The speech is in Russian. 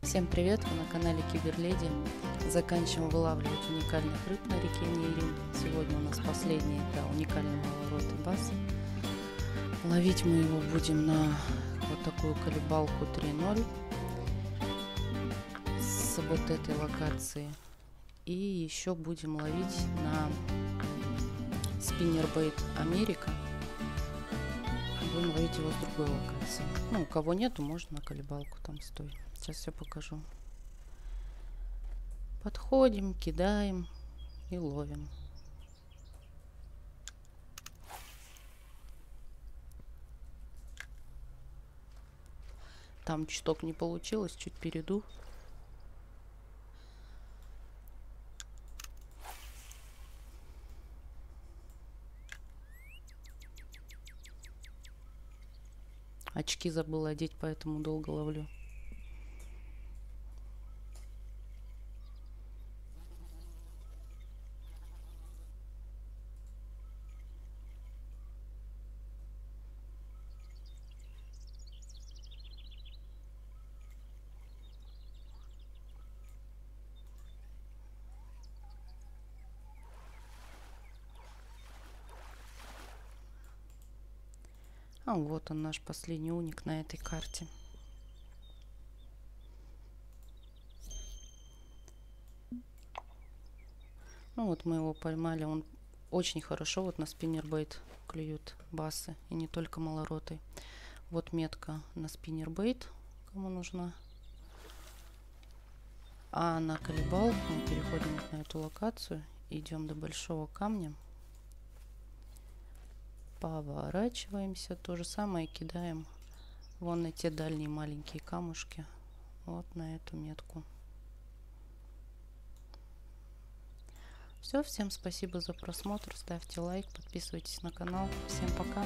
Всем привет! Вы на канале Киберледи. Заканчиваем вылавливать уникальных рыб на реке Нейрин. Сегодня у нас последний, да, уникальный малорот и бас. Ловить мы его будем на вот такую колебалку 3.0 с вот этой локации. И еще будем ловить на спиннербейт Америка. Будем ловить его с другой локации. Ну, у кого нету, можно на колебалку там стоит. Сейчас все покажу. Подходим, кидаем и ловим. Там чуток не получилось, чуть перейду. Очки забыла одеть, поэтому долго ловлю. А вот он наш последний уник на этой карте. Ну вот мы его поймали, он очень хорошо вот на спиннербейт клюют басы и не только малороты. Вот метка на спиннербейт, кому нужна. А на колебал мы переходим на эту локацию, идем до большого камня поворачиваемся то же самое кидаем вон те дальние маленькие камушки вот на эту метку. Все всем спасибо за просмотр ставьте лайк подписывайтесь на канал. Всем пока